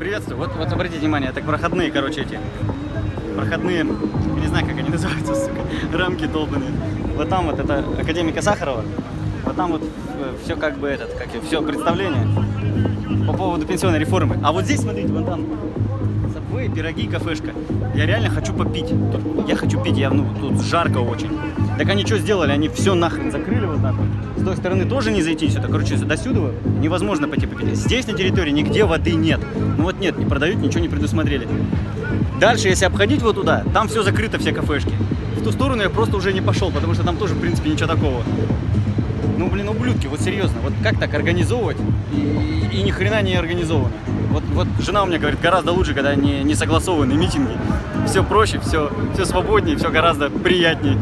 Приветствую. Вот, вот обратите внимание, это проходные, короче, эти проходные, не знаю, как они называются, сука, рамки долбанные. Вот там вот это академика Сахарова, вот там вот все как бы этот, как все представление по поводу пенсионной реформы. А вот здесь, смотрите, вон там сабвей, пироги, кафешка. Я реально хочу попить. Тут, я хочу пить, я, ну, тут жарко очень. Так они что сделали? Они все нахрен закрыли вот так вот. С той стороны тоже не зайти сюда. Короче, до сюда невозможно пойти попить. Здесь на территории нигде воды нет. Ну вот нет, не продают, ничего не предусмотрели. Дальше, если обходить вот туда, там все закрыто, все кафешки. В ту сторону я просто уже не пошел, потому что там тоже, в принципе, ничего такого. Ну, блин, ублюдки, вот серьезно, вот как так организовывать и, и ни хрена не организовано. Вот, вот жена у меня говорит, гораздо лучше, когда не, не согласованы митинги. Все проще, все, все свободнее, все гораздо приятнее.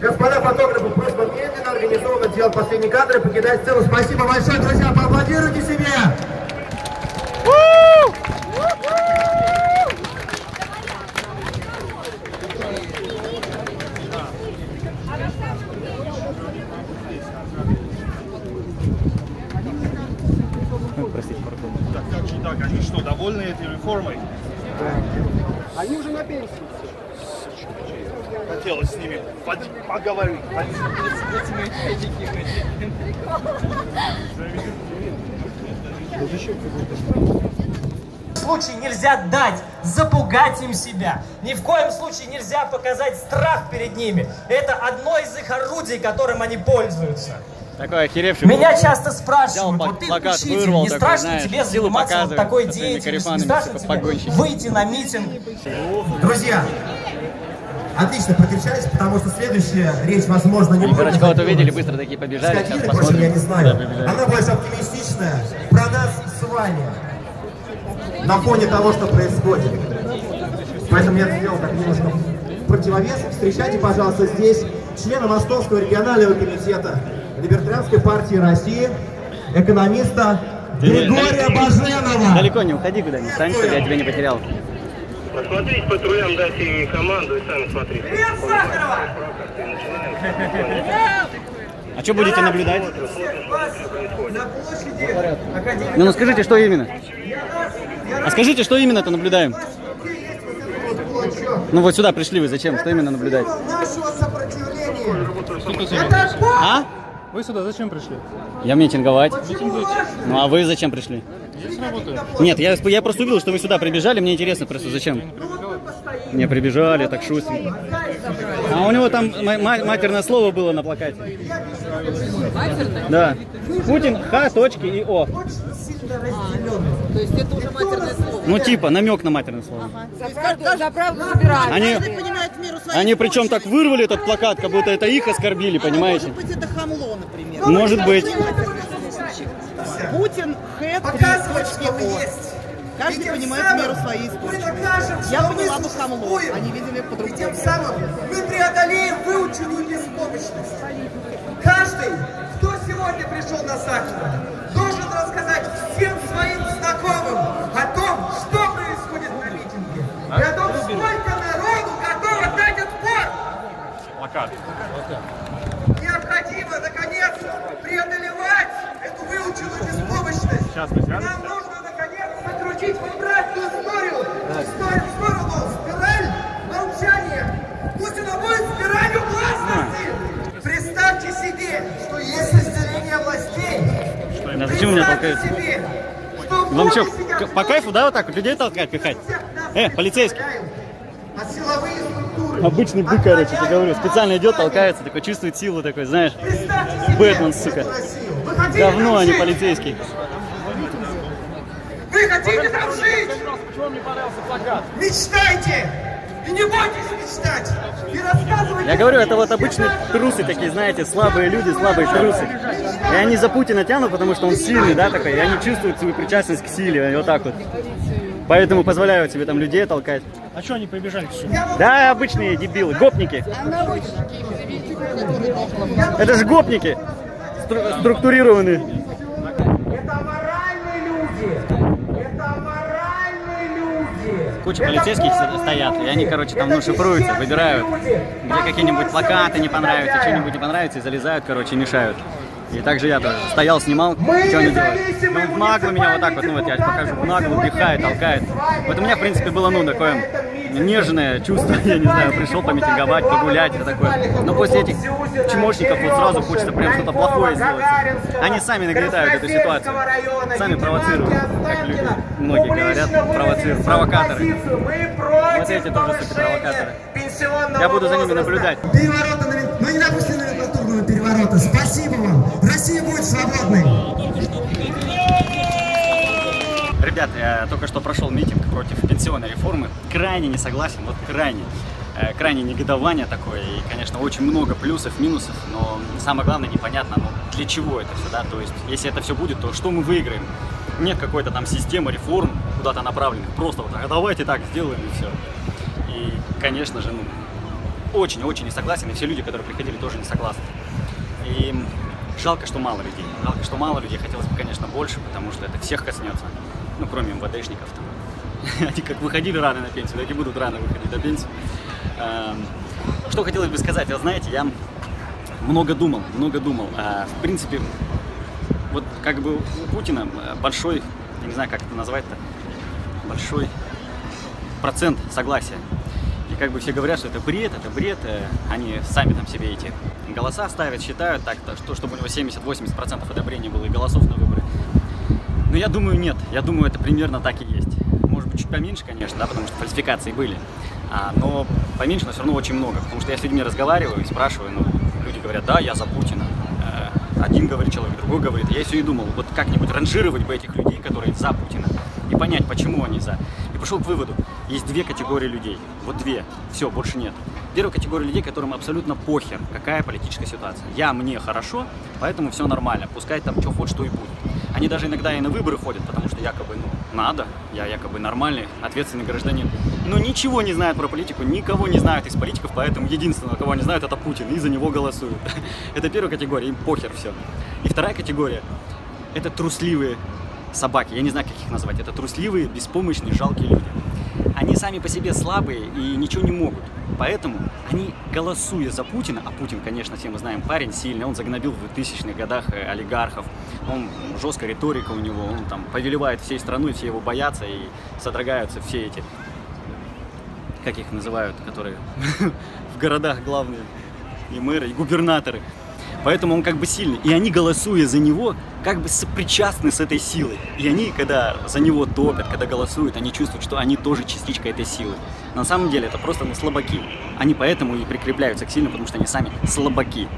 Господа фотографы, просьба медленно, делать последние кадры, покидать сцену. Спасибо большое, друзья, поаплодируйте себе! Простите, пардон. Так, же так? Они что, довольны этой реформой? Они уже на пенсии. Хотелось с ними под- поговорить. В случае нельзя дать запугать им себя. Ни в коем случае нельзя показать страх перед ними. Это одно из их орудий, которым они пользуются. Такой охеревший. Меня часто спрашивают, Взял вот ты плакат, учитель, вырвал не такой, страшно знаешь, тебе заниматься вот такой деятельностью, не страшно тебе погонщики. выйти на митинг. Друзья, отлично прокричались, потому что следующая речь, возможно, не будет короче, кого-то затронуть увидели, быстро такие побежали. Скотины, посмотрим. я не знаю. Да. Она больше оптимистичная, про нас с вами. На фоне того, что происходит. Поэтому я сделал так немножко противовес. Встречайте, пожалуйста, здесь члена Московского регионального комитета Либертарианской партии России, экономиста Григория Баженова. Далеко не уходи куда-нибудь, стань, чтобы я тебя не потерял. Посмотрите патрулям, дайте им команду и сами смотрите. А что будете наблюдать? На площади Академии Ну, ну скажите, что именно? А скажите, что именно-то наблюдаем? Ну вот сюда пришли вы, зачем? Что именно наблюдать? нашего сопротивления. А? Вы сюда зачем пришли? Я митинговать. Ну а вы зачем пришли? Нет, я, я просто увидел, что вы сюда прибежали, мне интересно просто зачем. Не, прибежали, так шустренько. А у него там ма- ма- матерное слово было на плакате. Да. Путин, Х, точки и О. То есть это уже матерное слово. Ну типа, намек на матерное слово. За правду, за правду выбирать. Они, они причем так вырвали этот плакат, как будто это их оскорбили, понимаете? Может быть, это хамло, например. Может быть. Путин, хэт, Показывать, точки, что вы О. есть. Каждый И понимает самым меру своей Мы истории. докажем, Я поняла бы хамло, они видели И по-другому. тем самым мы преодолеем выученную беспомощность. Каждый, кто сегодня пришел на Сахарова, должен рассказать всем своим знакомым о том, что происходит на митинге. И о том, сколько народу готово дать отпор. Плакат. Необходимо, наконец, преодолевать эту выученную беспомощность. Сейчас мы сядем. Нам нужно, наконец, закрутить в обратную историю. Историю, в сторону, спираль молчания. Пусть она будет спиралью гласности. Представьте себе, что есть разделение властей. Да зачем меня толкают? Себе, что Вам что, по кайфу, да, вот так вот людей толкать, пихать? Э, полицейский. А силовые структуры Обычный бык, короче, я говорю, специально идет, толкается, такой чувствует силу такой, знаешь. Бэтмен, сука. Говно, а не жить? полицейский. Вы хотите там жить? Мечтайте! И не бойтесь мечтать! И рассказывайте... Я говорю, это вот обычные трусы такие, знаете, слабые люди, слабые трусы. И они за Путина тянут, потому что он сильный, да, такой, и они чувствуют свою причастность к силе, вот так вот. Поэтому позволяют себе там людей толкать. А что они побежали сюда? Да, обычные дебилы, гопники. Это же гопники, стру- структурированные. Это аморальные люди! Куча полицейских стоят, и они, короче, там, ну, шифруются, выбирают, где какие-нибудь плакаты не понравятся, что-нибудь не понравится, и залезают, короче, и мешают. И также я тоже стоял, снимал, что они делают. Ну, в нагло меня вот так вот, ну вот я покажу, в нагло пихает, толкает. Вот у меня, в принципе, было, ну, такое нежное чувство, я не знаю, пришел помитинговать, погулять, и такое. Но после этих чмошников вот сразу хочется прям что-то плохое сделать. Они сами нагнетают эту ситуацию, сами провоцируют, как люди, многие говорят, провоцируют, провокаторы. Вот эти тоже супер провокаторы. Я буду за ними наблюдать. Ну не допустим переворота. Спасибо вам. Россия будет свободной. Ребят, я только что прошел митинг против пенсионной реформы. Крайне не согласен, вот крайне. Э, Крайне негодование такое, и, конечно, очень много плюсов, минусов, но самое главное непонятно, ну, для чего это все, да, то есть, если это все будет, то что мы выиграем? Нет какой-то там системы реформ куда-то направленных, просто вот, а давайте так сделаем и все. И, конечно же, ну, очень-очень не согласен, и все люди, которые приходили, тоже не согласны. И жалко, что мало людей. Жалко, что мало людей. Хотелось бы, конечно, больше, потому что это всех коснется. Ну, кроме МВДшников там. Они как выходили рано на пенсию, так и будут рано выходить на пенсию. Эм, Что хотелось бы сказать? Вы знаете, я много думал, много думал. А, В принципе, вот как бы у Путина э, большой, я не знаю, как это назвать-то, большой процент согласия. И как бы все говорят, что это бред, это бред, э, они сами там себе эти голоса ставят, считают так, то, что, чтобы у него 70-80% одобрения было и голосов на выборы. Но я думаю, нет. Я думаю, это примерно так и есть. Может быть, чуть поменьше, конечно, да, потому что фальсификации были. А, но поменьше, но все равно очень много. Потому что я с людьми разговариваю и спрашиваю, ну, люди говорят, да, я за Путина. Э, Один говорит человек, другой говорит. Я все и думал, вот как-нибудь ранжировать бы этих людей, которые за Путина, и понять, почему они за. И пришел к выводу, есть две категории людей. Вот две. Все, больше нет. Первая категория людей, которым абсолютно похер, какая политическая ситуация. Я, мне хорошо, поэтому все нормально. Пускай там что хочет, что и будет. Они даже иногда и на выборы ходят, потому что якобы, ну, надо, я якобы нормальный, ответственный гражданин. Но ничего не знают про политику, никого не знают из политиков, поэтому единственного, кого они знают, это Путин, и за него голосуют. Это первая категория, им похер все. И вторая категория – это трусливые собаки, я не знаю, как их назвать, это трусливые, беспомощные, жалкие люди. Они сами по себе слабые и ничего не могут. Поэтому они, голосуя за Путина, а Путин, конечно, все мы знаем, парень сильный, он загнобил в 2000-х годах э, олигархов, он жесткая риторика у него, он там повелевает всей страной, все его боятся и содрогаются все эти, как их называют, которые в городах главные, и мэры, и губернаторы. Поэтому он как бы сильный. И они, голосуя за него, как бы сопричастны с этой силой. И они, когда за него топят, когда голосуют, они чувствуют, что они тоже частичка этой силы. На самом деле это просто ну, слабаки. Они поэтому и прикрепляются к сильным, потому что они сами слабаки.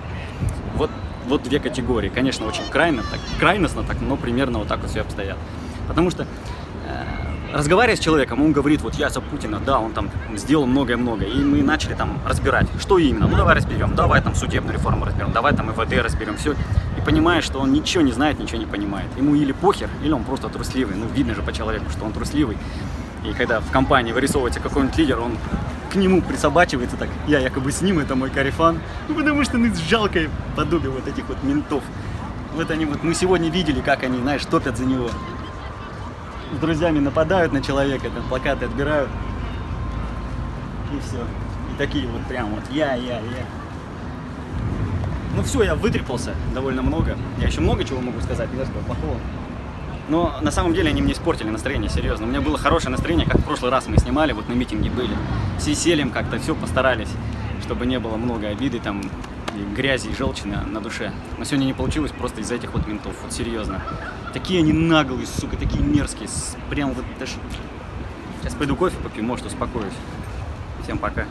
Вот, вот две категории. Конечно, очень крайно, так, крайностно так, но примерно вот так вот все обстоят. Потому что разговаривая с человеком, он говорит, вот я за Путина, да, он там сделал многое-многое. И мы начали там разбирать, что именно. Ну давай разберем, давай там судебную реформу разберем, давай там ИВД разберем, все. И понимаешь, что он ничего не знает, ничего не понимает. Ему или похер, или он просто трусливый. Ну видно же по человеку, что он трусливый. И когда в компании вырисовывается какой-нибудь лидер, он к нему присобачивается так, я якобы с ним, это мой карифан. Ну потому что ну, жалкое подобие вот этих вот ментов. Вот они вот, мы сегодня видели, как они, знаешь, топят за него с друзьями нападают на человека, там плакаты отбирают. И все. И такие вот прям вот я, я, я. Ну все, я вытрепался довольно много. Я еще много чего могу сказать, не знаю, плохого. Но на самом деле они мне испортили настроение, серьезно. У меня было хорошее настроение, как в прошлый раз мы снимали, вот на митинге были. С весельем как-то все постарались, чтобы не было много обиды там, и грязи и желчи на, на душе. Но сегодня не получилось просто из-за этих вот ментов, вот серьезно. Такие они наглые, сука, такие мерзкие. Прям вот даже... Сейчас пойду кофе попью, может успокоюсь. Всем пока.